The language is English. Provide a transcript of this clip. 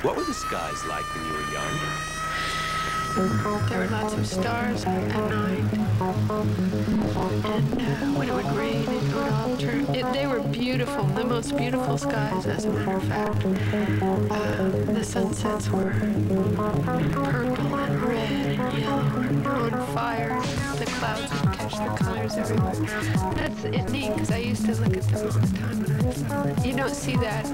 What were the skies like when you were young? There were lots of stars at night. And uh, when it would rain, it would all turn. It, they were beautiful, the most beautiful skies, as a matter of fact. Uh, the sunsets were purple and red and yellow and on fire. The clouds would catch the colors everywhere. That's it neat because I used to look at them all the time. You don't see that